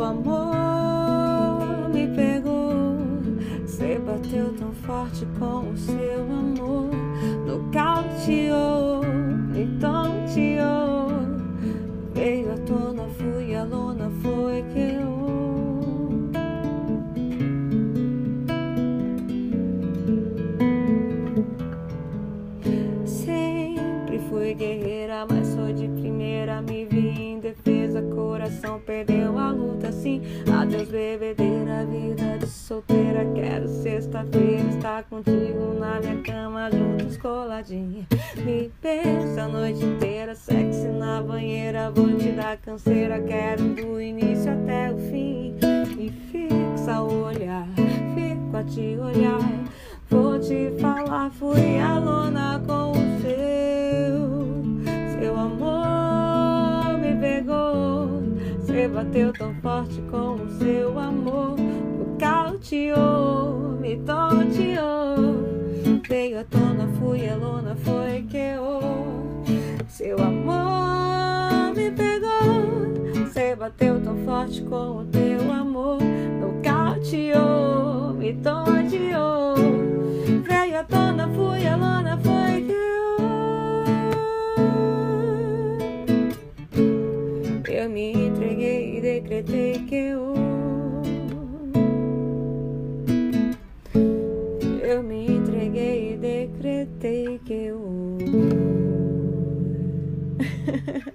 Seu amor me pegou. Você bateu tão forte com o seu amor. Nocauteou, me tonteou. Veio à tona, fui a lona, foi que eu. Sempre fui guerreira, mas sou de primeira, me vi Assim, adeus, bebedeira, vida de solteira. Quero sexta-feira estar contigo na minha cama, juntos coladinha. Me pensa a noite inteira, sexy na banheira. Vou te dar canseira, quero do início até o fim. E fixa o olhar, fico a te olhar. Vou te falar, fui a lona bateu tão forte com o seu amor. Nocauteou, me tonteou. Veio à tona, fui a lona, foi que eu. Seu amor me pegou. Você bateu tão forte com o teu amor. Nocauteou, me tonteou. entreguei e decretei que eu eu me entreguei e decretei que eu.